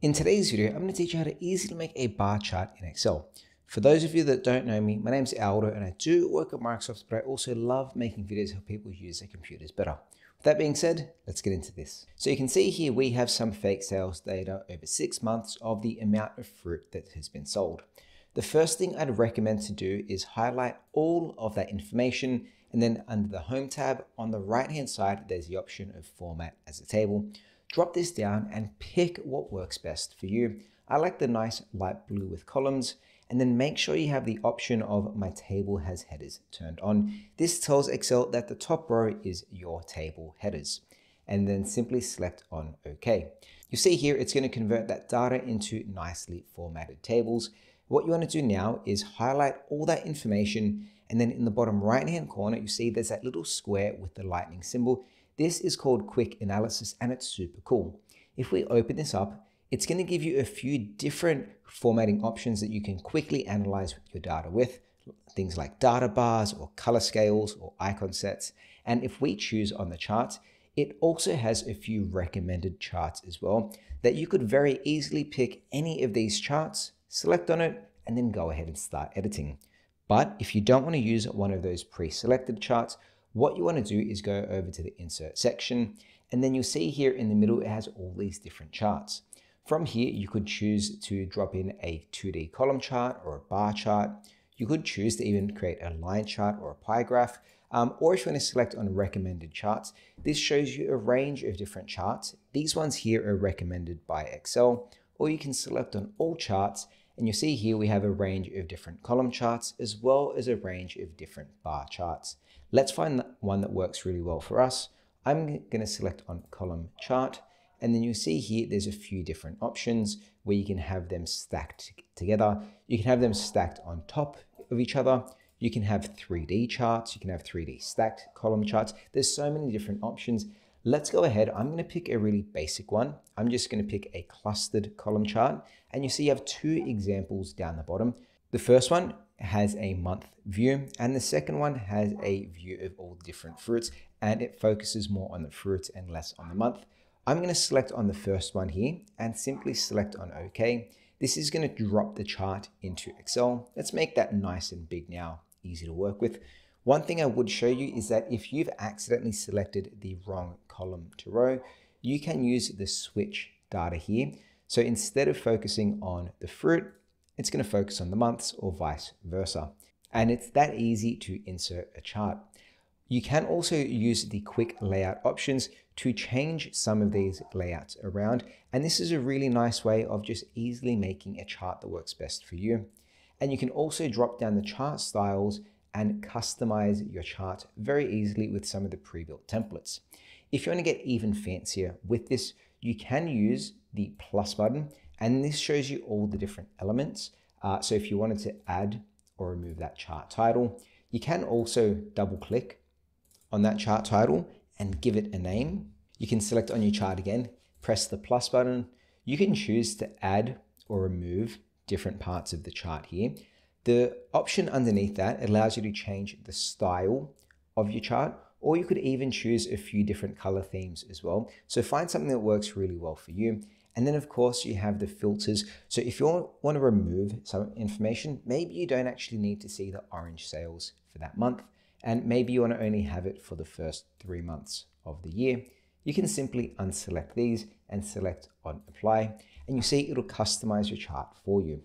In today's video, I'm going to teach you how to easily make a bar chart in Excel. For those of you that don't know me, my name is Aldo and I do work at Microsoft, but I also love making videos help people use their computers better. With that being said, let's get into this. So you can see here we have some fake sales data over six months of the amount of fruit that has been sold. The first thing I'd recommend to do is highlight all of that information and then under the Home tab on the right hand side, there's the option of Format as a Table. Drop this down and pick what works best for you. I like the nice light blue with columns and then make sure you have the option of my table has headers turned on. This tells Excel that the top row is your table headers and then simply select on OK. You see here, it's going to convert that data into nicely formatted tables. What you want to do now is highlight all that information and then in the bottom right hand corner, you see there's that little square with the lightning symbol. This is called quick analysis and it's super cool. If we open this up, it's going to give you a few different formatting options that you can quickly analyze your data with, things like data bars or color scales or icon sets. And if we choose on the charts, it also has a few recommended charts as well that you could very easily pick any of these charts, select on it, and then go ahead and start editing. But if you don't want to use one of those pre-selected charts, what you want to do is go over to the insert section and then you'll see here in the middle it has all these different charts. From here you could choose to drop in a 2D column chart or a bar chart. You could choose to even create a line chart or a pie graph. Um, or if you want to select on recommended charts, this shows you a range of different charts. These ones here are recommended by Excel, or you can select on all charts and you see here we have a range of different column charts as well as a range of different bar charts. Let's find one that works really well for us. I'm going to select on column chart and then you see here there's a few different options where you can have them stacked together. You can have them stacked on top of each other. You can have 3D charts. You can have 3D stacked column charts. There's so many different options. Let's go ahead. I'm going to pick a really basic one. I'm just going to pick a clustered column chart. And you see you have two examples down the bottom. The first one has a month view and the second one has a view of all different fruits and it focuses more on the fruits and less on the month. I'm going to select on the first one here and simply select on OK. This is going to drop the chart into Excel. Let's make that nice and big now, easy to work with. One thing I would show you is that if you've accidentally selected the wrong column to row, you can use the switch data here. So instead of focusing on the fruit, it's going to focus on the months or vice versa. And it's that easy to insert a chart. You can also use the quick layout options to change some of these layouts around. And this is a really nice way of just easily making a chart that works best for you. And you can also drop down the chart styles and customize your chart very easily with some of the pre-built templates. If you want to get even fancier with this, you can use the plus button and this shows you all the different elements. Uh, so if you wanted to add or remove that chart title, you can also double click on that chart title and give it a name. You can select on your chart again, press the plus button. You can choose to add or remove different parts of the chart here. The option underneath that allows you to change the style of your chart, or you could even choose a few different color themes as well. So find something that works really well for you. And then of course you have the filters. So if you want to remove some information, maybe you don't actually need to see the orange sales for that month. And maybe you want to only have it for the first three months of the year. You can simply unselect these and select on apply. And you see it'll customize your chart for you.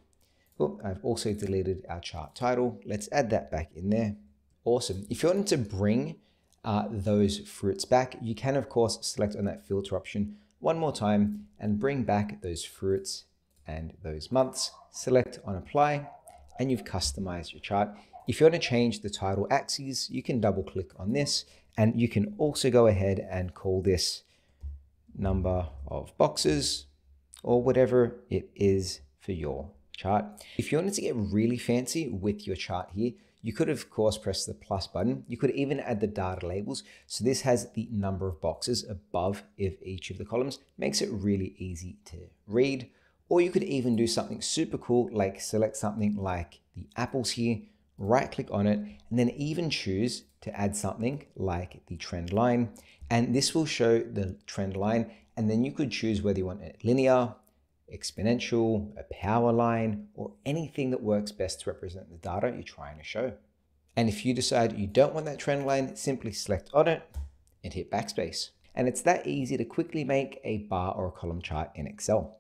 Oh, I've also deleted our chart title. Let's add that back in there. Awesome. If you wanted to bring uh, those fruits back, you can of course select on that filter option one more time and bring back those fruits and those months. Select on apply and you've customized your chart. If you want to change the title axes, you can double click on this and you can also go ahead and call this number of boxes or whatever it is for your chart. If you wanted to get really fancy with your chart here, you could of course press the plus button. You could even add the data labels. So this has the number of boxes above of each of the columns, makes it really easy to read. Or you could even do something super cool, like select something like the apples here, right click on it, and then even choose to add something like the trend line. And this will show the trend line. And then you could choose whether you want it linear, exponential, a power line, or anything that works best to represent the data you're trying to show. And if you decide you don't want that trend line, simply select on it and hit backspace. And it's that easy to quickly make a bar or a column chart in Excel.